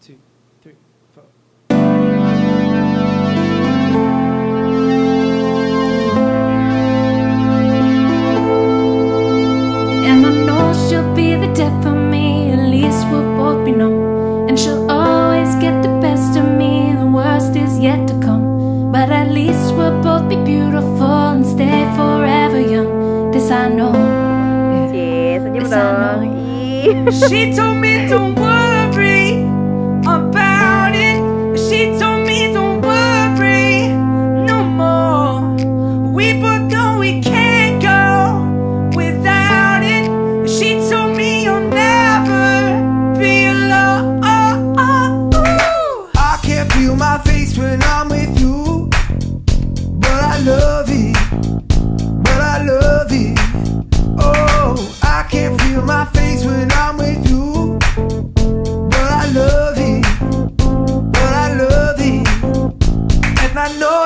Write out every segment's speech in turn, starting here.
two, three, four. And I know she'll be the death of me, at least we'll both be numb. And she'll always get the best of me, the worst is yet to come. But at least we'll both be beautiful and stay forever young. This I know. yeah. Cie, senyum Yes, I know. She told me don't worry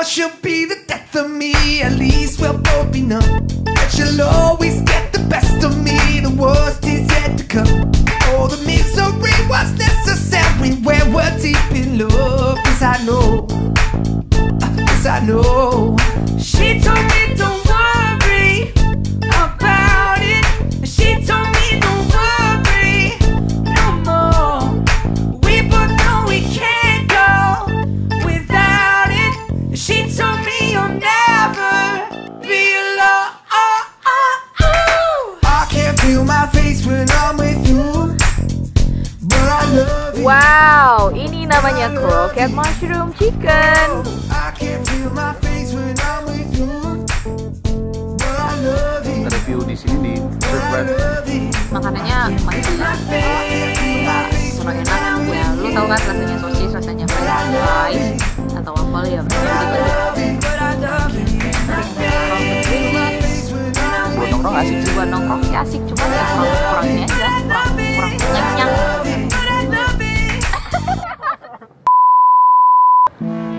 She'll be the death of me. At least we'll both be numb. But she'll always get the best of me. The worst is yet to come. All the misery was necessary when we're deep in love. Cause I know. Cause I know. She told me Wow, ini namanya croquette mushroom chicken. Review di sini di Surprise. Makanannya manis Enak, Kurang enak ya. Lu tau kan rasanya sosis, rasanya kayak rice atau apa ya. Nongkrong asik juga nongkrong sih asik cuma ya kurang kurangnya aja. Kurang